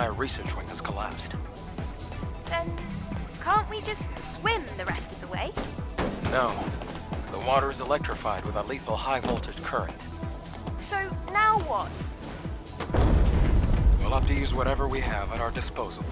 entire research wing has collapsed. Then can't we just swim the rest of the way? No. The water is electrified with a lethal high voltage current. So now what? We'll have to use whatever we have at our disposal.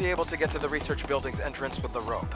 Be able to get to the research building's entrance with the rope.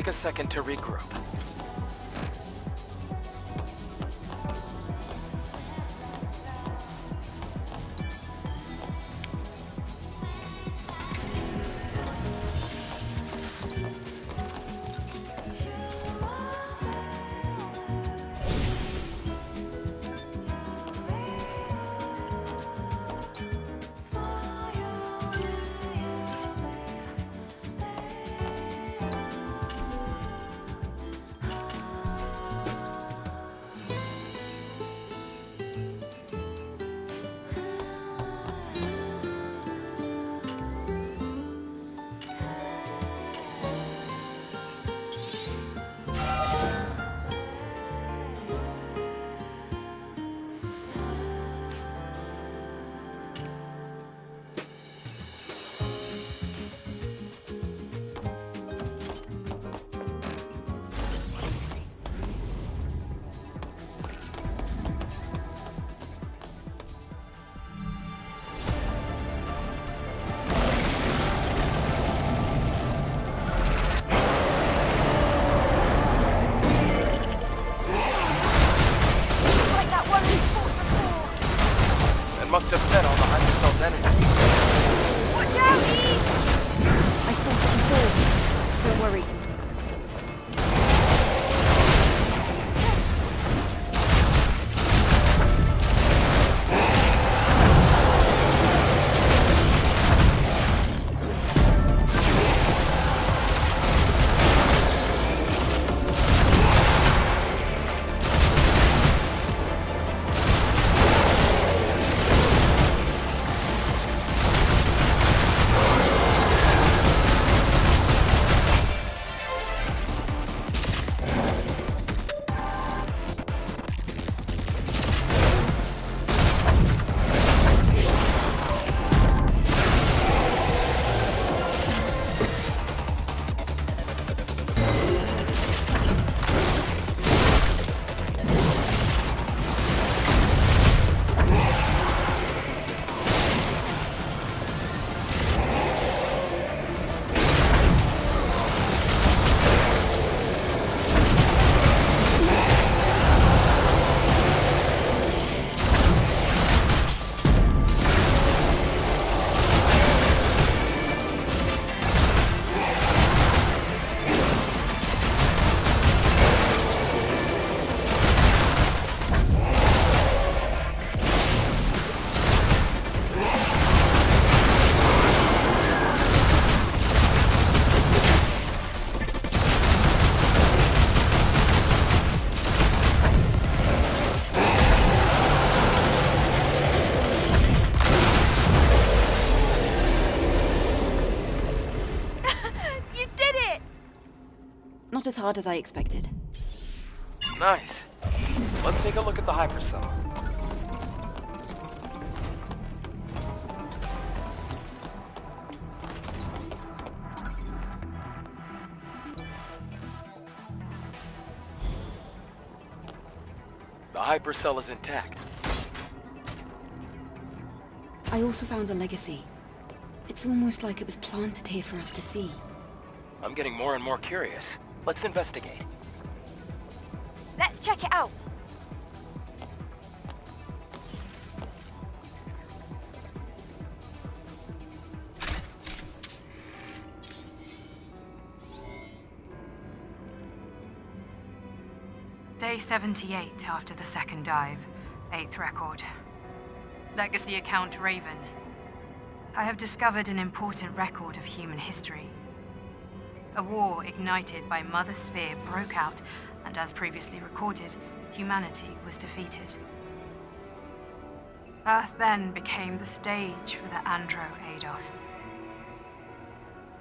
Take a second to regroup. Hard as I expected. Nice. Let's take a look at the Hypercell. The Hypercell is intact. I also found a legacy. It's almost like it was planted here for us to see. I'm getting more and more curious. Let's investigate. Let's check it out. Day 78 after the second dive. Eighth record. Legacy account Raven. I have discovered an important record of human history. A war ignited by Mother Sphere broke out, and as previously recorded, humanity was defeated. Earth then became the stage for the Andro Eidos.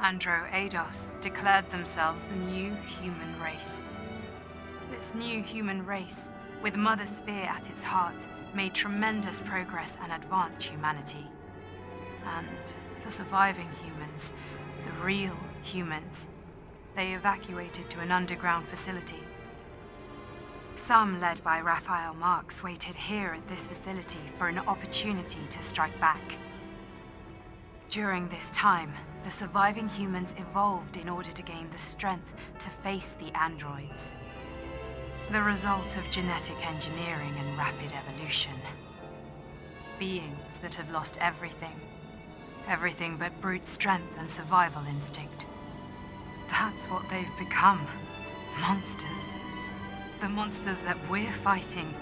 Andro Eidos declared themselves the new human race. This new human race, with Mother Sphere at its heart, made tremendous progress and advanced humanity. And the surviving humans, the real humans, they evacuated to an underground facility. Some, led by Raphael Marks, waited here at this facility for an opportunity to strike back. During this time, the surviving humans evolved in order to gain the strength to face the androids. The result of genetic engineering and rapid evolution. Beings that have lost everything. Everything but brute strength and survival instinct. That's what they've become. Monsters. The monsters that we're fighting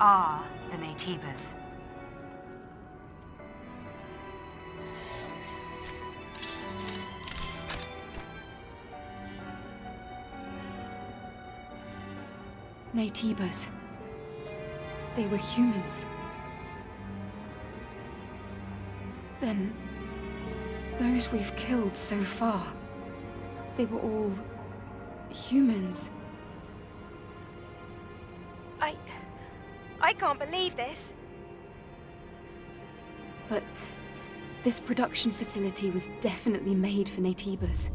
are the Naytibas. Naytibas. They were humans. Then... Those we've killed so far... They were all... humans. I. I can't believe this. But... This production facility was definitely made for Naytibas.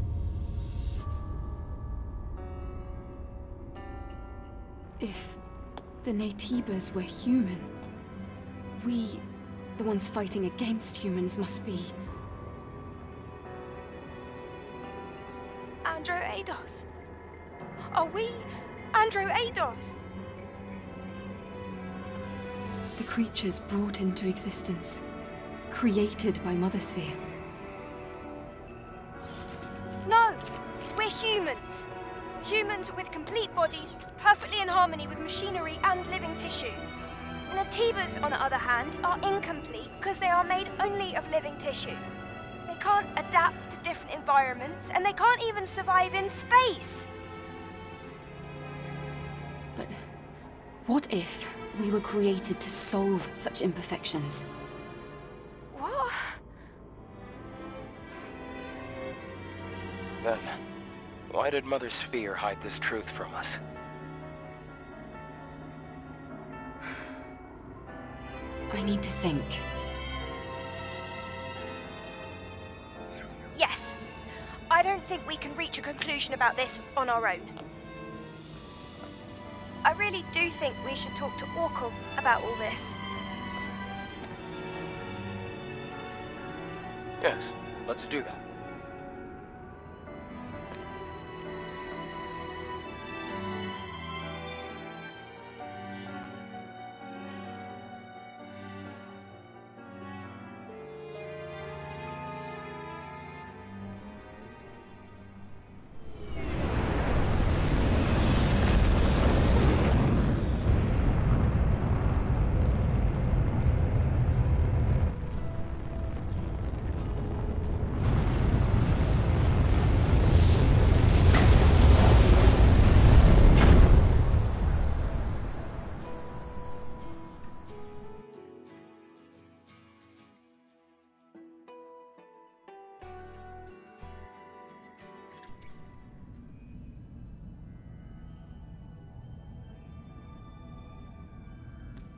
If the Naytibas were human, we, the ones fighting against humans, must be... Andro Eidos. Are we Andro Eidos? The creatures brought into existence. Created by Mother Sphere. No! We're humans! Humans with complete bodies, perfectly in harmony with machinery and living tissue. Naytibas, on the other hand, are incomplete because they are made only of living tissue. They can't adapt environments, and they can't even survive in space. But what if we were created to solve such imperfections? What? Then, why did Mother Sphere hide this truth from us? I need to think. I don't think we can reach a conclusion about this on our own. I really do think we should talk to Orcal about all this. Yes, let's do that.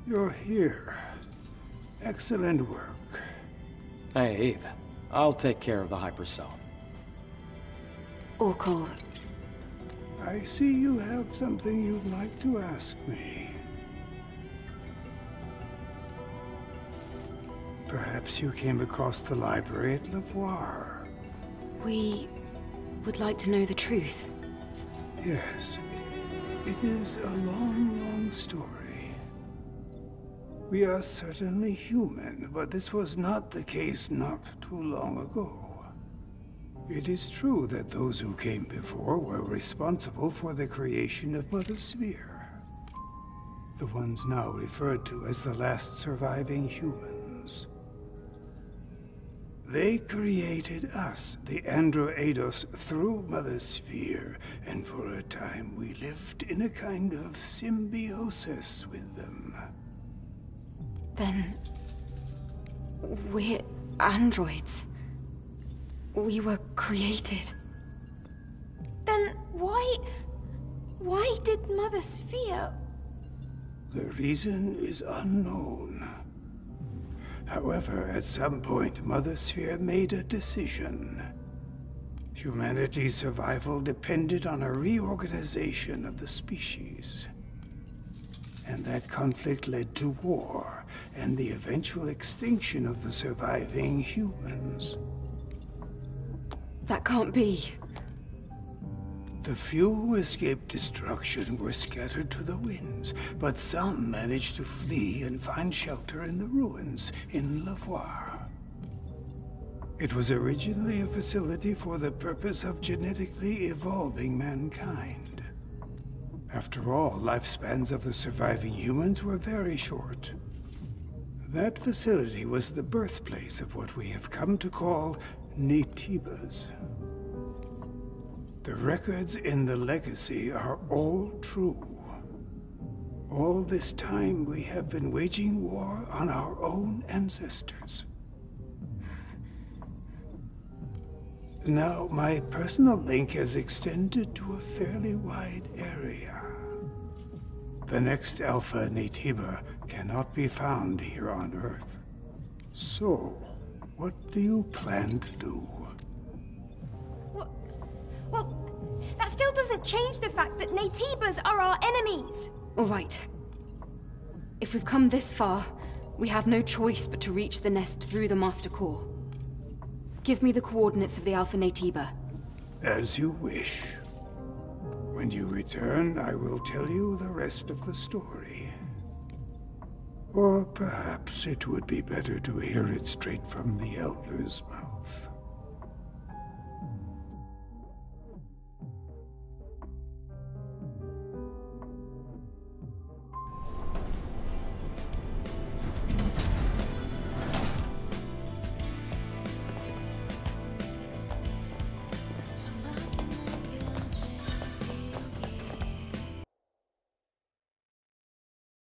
You're here. Excellent work. Hey, Eve. I'll take care of the hypercell. Orcal, I see you have something you'd like to ask me. Perhaps you came across the library at Levoire. we would like to know the truth. Yes. It is a long, long story. We are certainly human, but this was not the case not too long ago. It is true that those who came before were responsible for the creation of Mother Sphere. The ones now referred to as the last surviving humans. They created us, the Andro Eidos, through Mother Sphere, and for a time we lived in a kind of symbiosis with them. Then... We're androids. We were created. Then why. Why did Mother Sphere. The reason is unknown. However, at some point, Mother Sphere made a decision. Humanity's survival depended on a reorganization of the species. And that conflict led to war, and the eventual extinction of the surviving humans. That can't be. The few who escaped destruction were scattered to the winds, but some managed to flee and find shelter in the ruins in Levoire. It was originally a facility for the purpose of genetically evolving mankind. After all, lifespans of the surviving humans were very short. That facility was the birthplace of what we have come to call Naytibas. The records in the Legacy are all true. All this time we have been waging war on our own ancestors. Now, my personal link has extended to a fairly wide area. The next Alpha Naytiba cannot be found here on Earth. So, what do you plan to do? Well, that still doesn't change the fact that Naytibas are our enemies. All right. If we've come this far, we have no choice but to reach the nest through the Master Core. Give me the coordinates of the Alpha Naytiba. As you wish. When you return, I will tell you the rest of the story. Or perhaps it would be better to hear it straight from the Elder's mouth.